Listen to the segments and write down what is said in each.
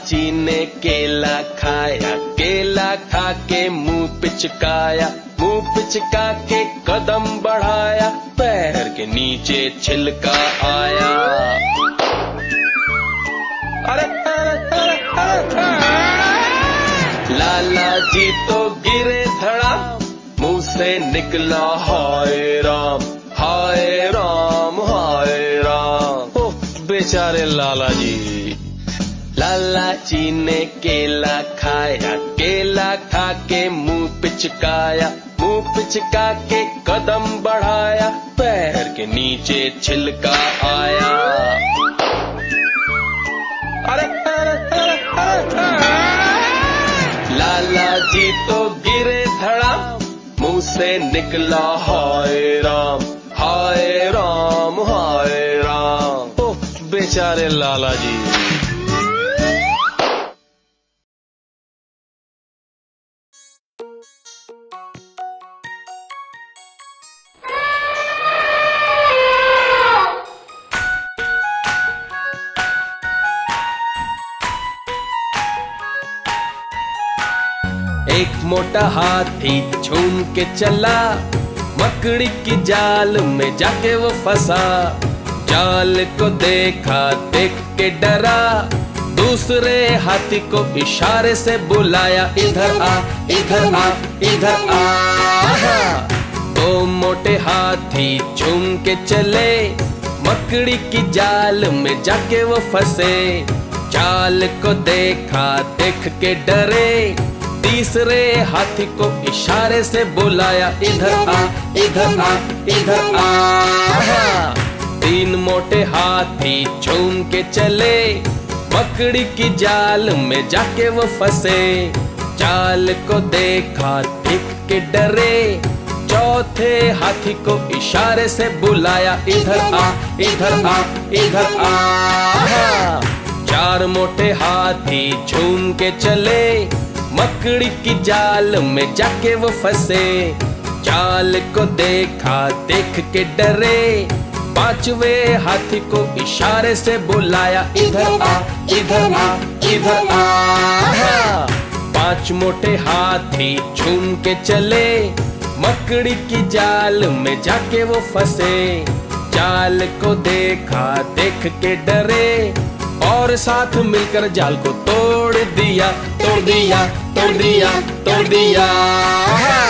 लालाची ने केला खाया, केला खा के मुँह पिचकाया, मुँह पिचका के कदम बढ़ाया, पैर के नीचे छिलका आया। अरे। लाला जी तो गिरे धड़ा, मुँह से निकला, हाय राम हाय राम हाय राम। ओ, बेचारे लाला जी। लाला जी ने केला खाया, केला खा के मुँह पिचकाया, मुँह पिचका के कदम बढ़ाया, पैर के नीचे छिलका आया। अरे लाला जी तो गिरे धड़ा मुँह से निकला हाय राम हाय राम हाय राम। ओ, बेचारे लाला जी। मोटा हाथी झूम के चला। मकड़ी की जाल में जाके वो फंसा। जाल को देखा, देख के डरा। दूसरे हाथी को इशारे से बुलाया, इधर आ इधर आ इधर आ। दो मोटे हाथी झूम के चले। मकड़ी की जाल में जाके वो फंसे। जाल को देखा, देख के डरे। तीसरे हाथी को इशारे से बुलाया, इधर आ इधर आ इधर आ। तीन मोटे हाथी झूम के चले मकड़ी की जाल में जाके वो फंसे। जाल को देखा, देख के डरे। चौथे हाथी को इशारे से बुलाया, इधर आ इधर आ इधर आ। चार मोटे हाथी झूम के चले मकड़ी की जाल में जाके वो फंसे। जाल को देखा देख के डरे। पांचवे हाथी को इशारे से बुलाया इधर आ इधर आ इधर आ। पाँच मोटे हाथी झूम के चले। मकड़ी की जाल में जाके वो फंसे। जाल को देखा देख के डरे। और साथ मिलकर जाल को तोड़ दिया तोड़ दिया तोड़ दिया तोड़ दिया। तोड़ आओ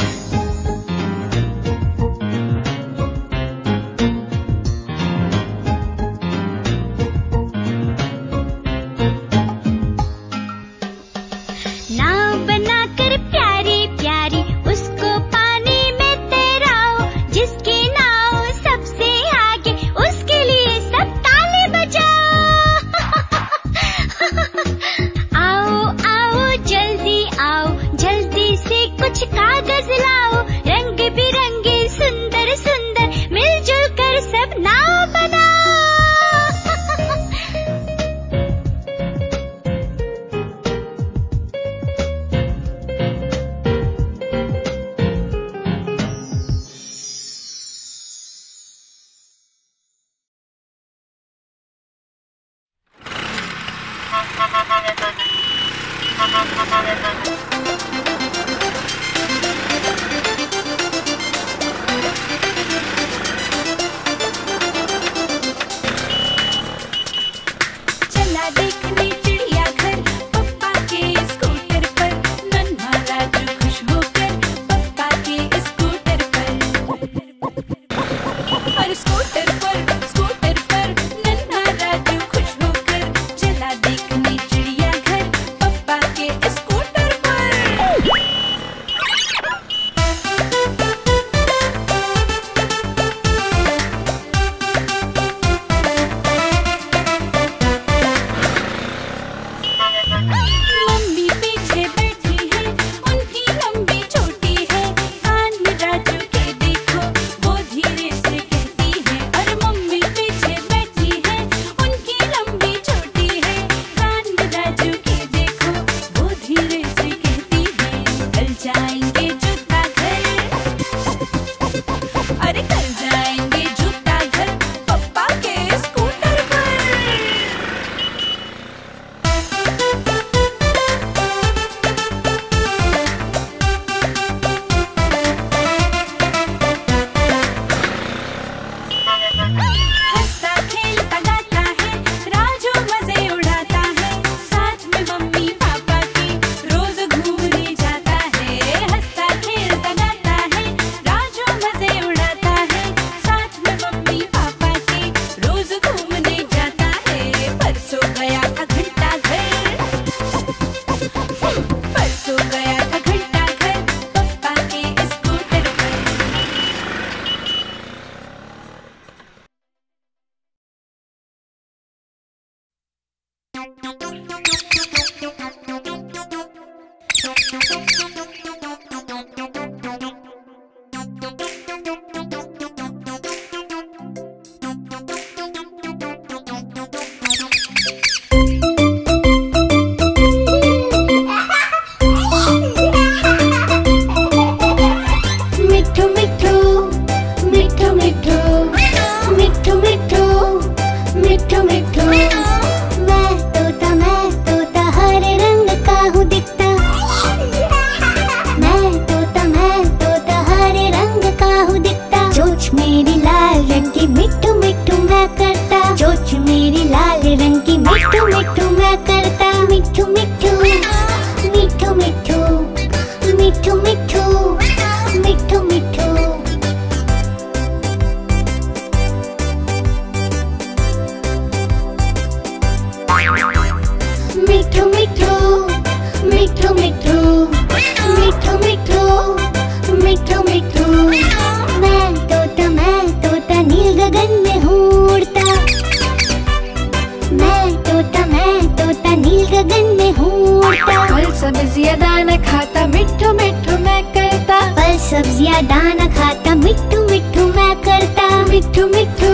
गगन में हूँ फल सब्ज़ियाँ दाना खाता मिठू मिठू मैं करता। फल सब्ज़ियाँ दाना खाता मिठू मिठू मैं करता। मिठू मिठू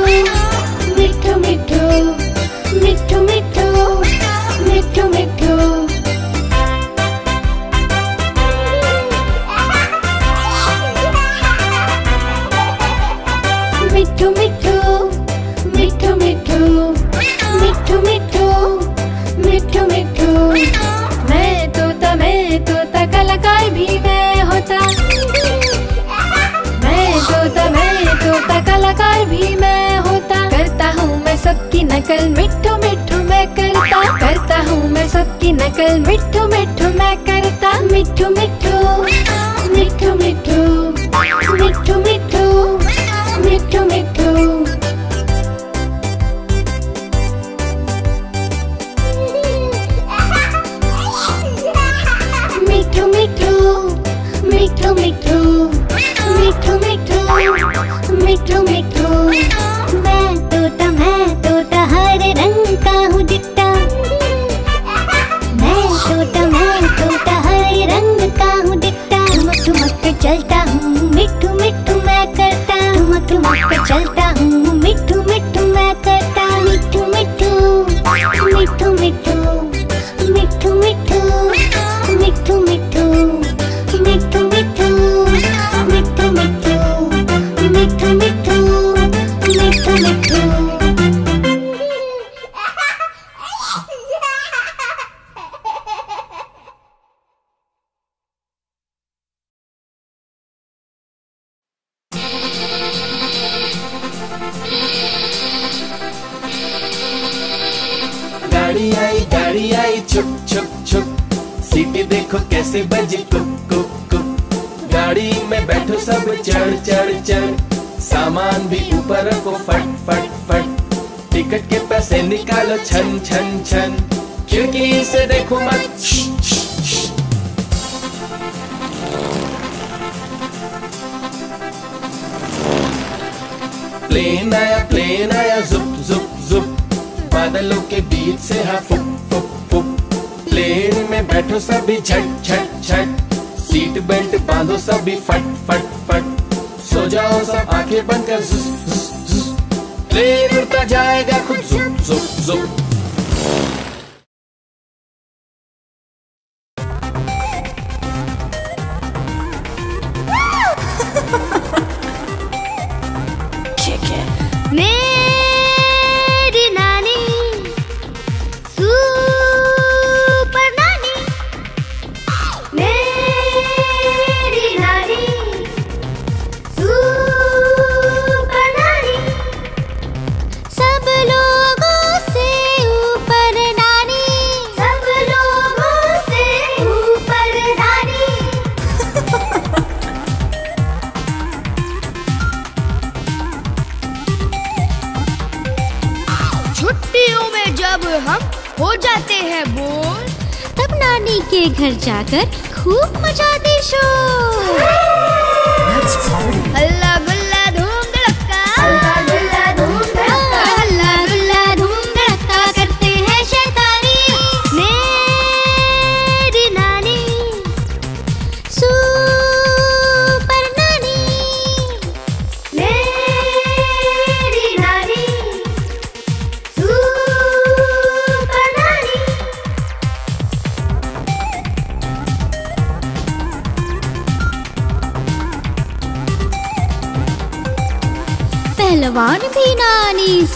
मिठू मिठू। सबकी नकल मिठू मिठू मैं करता करता हूँ मैं सबकी नकल मिठू मिठू मैं करता। मिठू मिठू मिठू मिठू मिठू मिठू मिठू मिठू चलता हूँ मिठू मिठू मैं करता हूँ ठुमक के चलता हूँ। बैठो सब चढ़ चढ़ चढ़। सामान भी ऊपर रखो फट फट फट। टिकट के पैसे निकालो छन छन छन। खिड़की से देखो मत। प्लेन आया प्लेन आया, जुप जुप जुप। बादलों के बीच से हाँ फुक फुक फुक प्लेन में बैठो सभी, झट झट झट। सीट बेल्ट बांधो सभी फट फट फट। सो जाओ, सब आँखें बंद कर ट्रेन उड़ता जाएगा खुद, जुप जुप जुप। छुट्टियों में जब हम हो जाते हैं बोर तब नानी के घर जाकर खूब मचाते शो हल्ला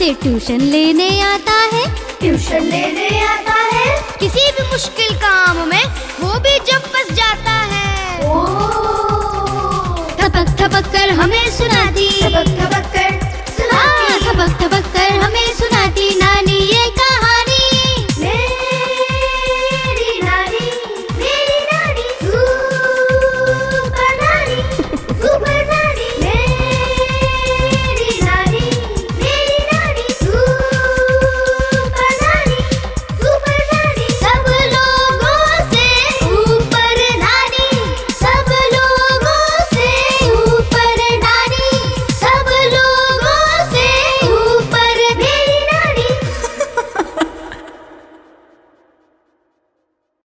से ट्यूशन लेने आता है। ट्यूशन लेने आता है। किसी भी मुश्किल काम में वो भी जब फंस जाता है। थपक थपक कर हमें सुनाती। थपक हाँ, थपक कर सुनाती। थपक थपक कर हमें सुनाती। ना